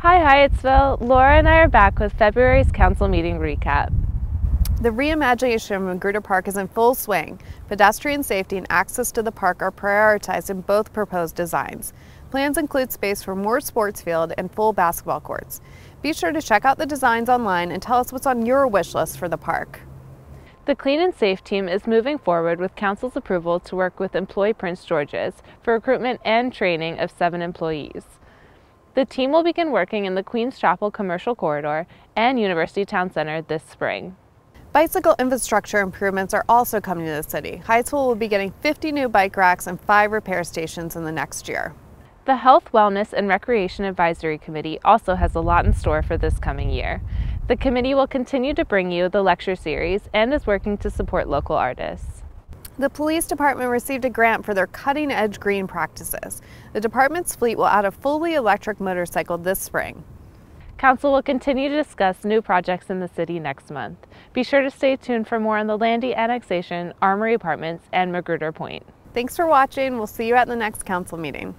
Hyattsville, Laura and I are back with February's council meeting recap. The reimagination of Magruder Park is in full swing. Pedestrian safety and access to the park are prioritized in both proposed designs. Plans include space for more sports field and full basketball courts. Be sure to check out the designs online and tell us what's on your wish list for the park. The Clean and Safe team is moving forward with Council's approval to work with Employ Prince George's for recruitment and training of seven employees. The team will begin working in the Queens Chapel Commercial Corridor and University Town Center this spring. Bicycle infrastructure improvements are also coming to the city. High School will be getting 50 new bike racks and five repair stations in the next year. The Health, Wellness, and Recreation Advisory Committee also has a lot in store for this coming year. The committee will continue to bring you the lecture series and is working to support local artists. The police department received a grant for their cutting edge green practices. The department's fleet will add a fully electric motorcycle this spring. Council will continue to discuss new projects in the city next month. Be sure to stay tuned for more on the Landy annexation, Armory Apartments, and Magruder Point. Thanks for watching. We'll see you at the next council meeting.